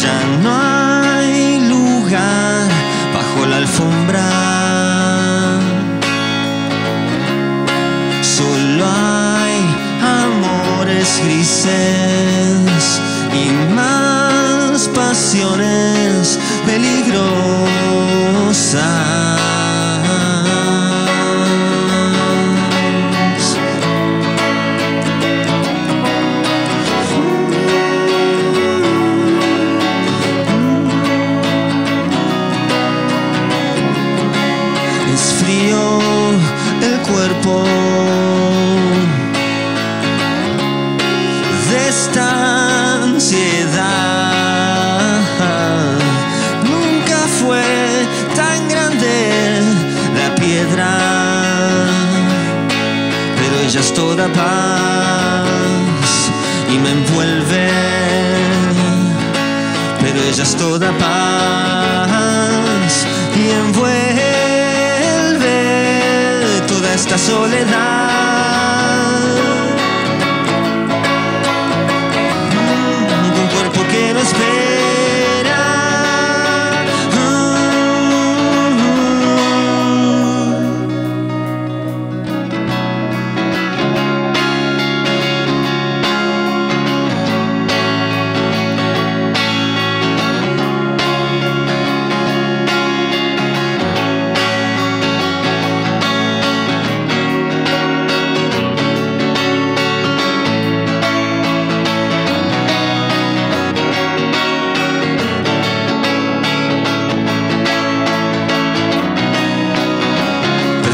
ya no hay lugar bajo la alfombra. Solo hay amores grises y más pasiones peligrosas. El cuerpo de esta ansiedad. Nunca fue tan grande la piedra, pero ella es toda paz y me envuelve. Pero ella es toda paz y envuelve esta soledad.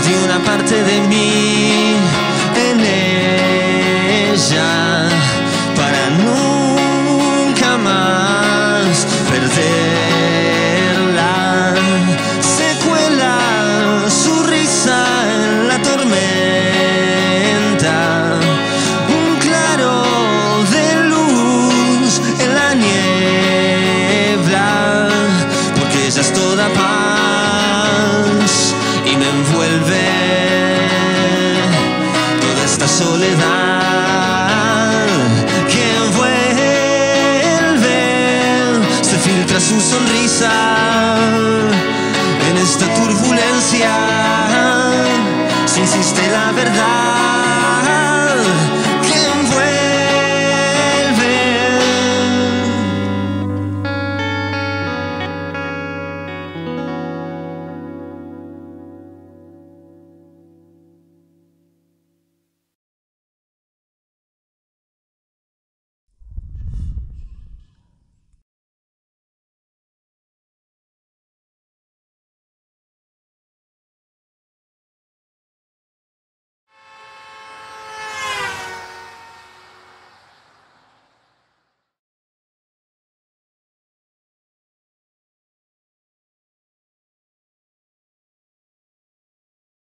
Perdí una parte de mí en ella para nunca más perderla. Secuela su risa en la tormenta, un claro de luz en la niebla, porque ella es toda paz y me envuelve toda esta soledad que envuelve, se filtra su sonrisa en esta turbulencia, si insiste la verdad.